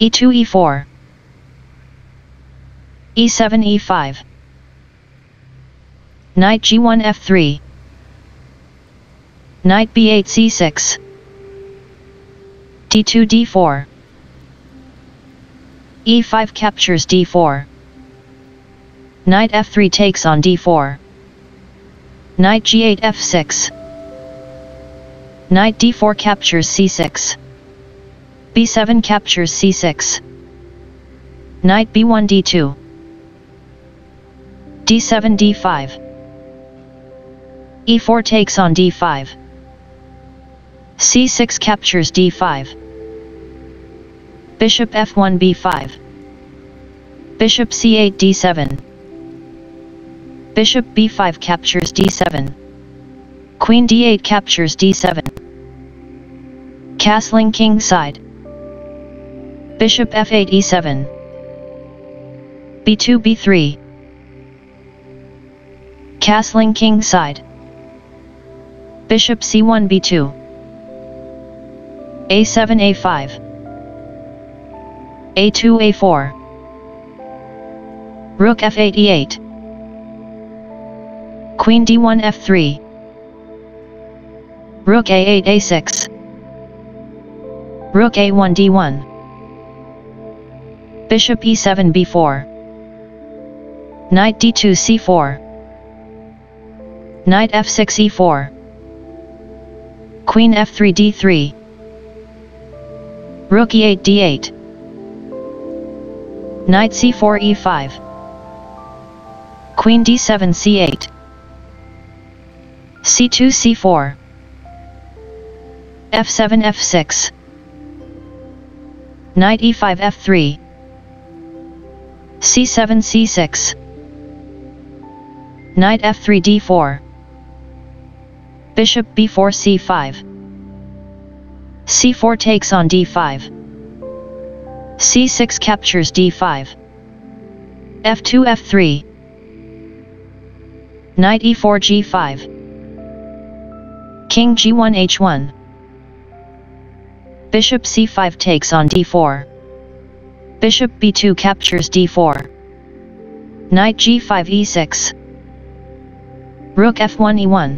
e2 e4 e7 e5 Knight g1 f3 Knight b8 c6 d2 d4 e5 captures d4 Knight f3 takes on d4 Knight g8 f6 Knight d4 captures c6 b7 captures c6 Knight b1 d2 d7 d5 e4 takes on d5 c6 captures d5 Bishop f1 b5 Bishop c8 d7 Bishop b5 captures d7 Queen d8 captures d7 Castling king side Bishop f8 e7 b2 b3 Castling king side. Bishop c1 b2 a7 a5 a2 a4 Rook f8 e8 Queen d1 f3 Rook a8 a6 Rook a1 d1 Bishop e7 b4 Knight d2 c4 Knight f6 e4 Queen f3 d3 Rook e8 d8 Knight c4 e5 Queen d7 c8 c2 c4 f7 f6 Knight e5 f3 c7 c6 Knight f3 d4 Bishop b4 c5 c4 takes on d5 c6 captures d5 f2 f3 Knight e4 g5 King g1 h1 Bishop c5 takes on d4 Bishop b2 captures d4 Knight g5 e6 Rook f1 e1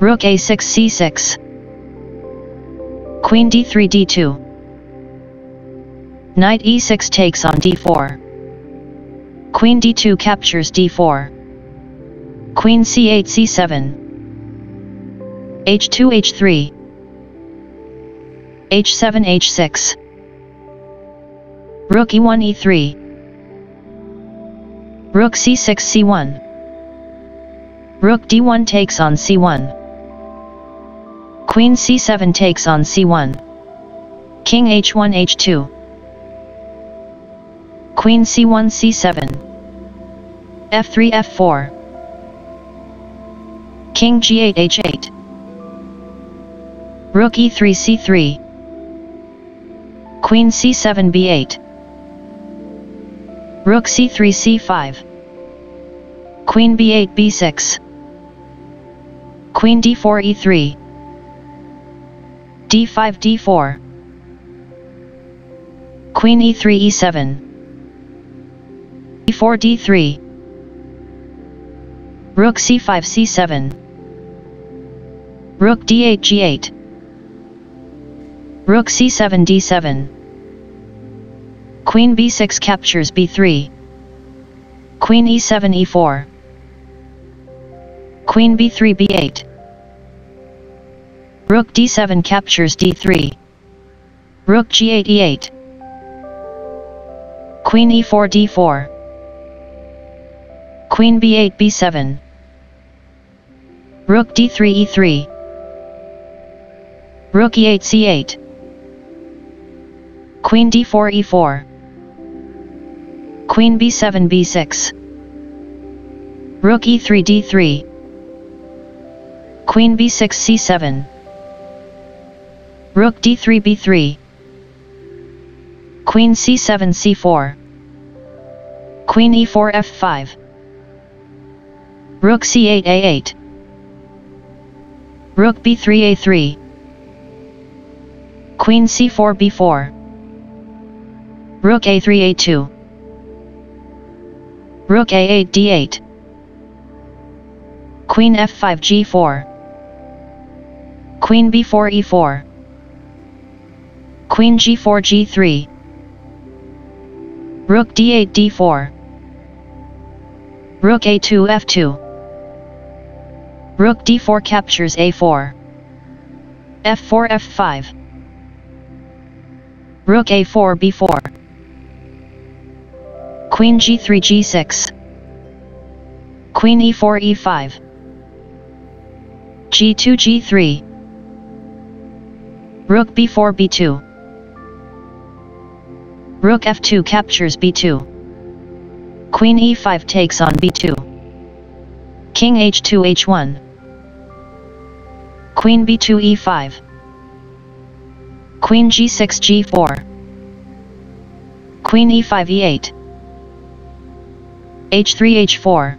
Rook a6 c6 Queen d3 d2 Knight e6 takes on d4 Queen d2 captures d4 Queen c8 c7 h2 h3 h7 h6 Rook e1 e3 Rook c6 c1 Rook d1 takes on c1 Queen c7 takes on c1 King h1 h2 Queen c1 c7 f3 f4 King g8 h8 Rook e3 c3 Queen c7 b8 Rook c3 c5 Queen b8 b6 Queen d4 e3 d5 d4 Queen e3 e7 e4 d3 Rook c5 c7 Rook d8 g8 Rook c7 d7 Queen b6 captures b3 Queen e7 e4 Queen b3 b8 Rook d7 captures d3 Rook g8 e8 Queen e4 d4 Queen b8 b7 Rook d3 e3 Rook e8 c8 Queen d4 e4 Queen b7 b6 Rook e3 d3 Queen b6 c7 Rook d3 b3 Queen c7 c4 Queen e4 f5 Rook c8 a8 Rook b3 a3 Queen c4 b4 Rook a3 a2. Rook a8 d8. Queen f5 g4. Queen b4 e4. Queen g4 g3. Rook d8 d4. Rook a2 f2. Rook d4 captures a4. f4 f5. Rook a4 b4. Queen g3 g6. Queen e4 e5. g2 g3. Rook b4 b2. Rook f2 captures b2. Queen e5 takes on b2. King h2 h1. Queen b2 e5. Queen g6 g4. Queen e5 e8. H3 h4.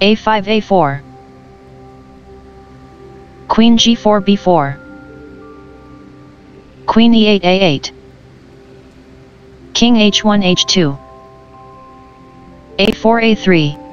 a5 a4. Queen g4 b4. Queen e8 a8. King h1 h2. a4 a3.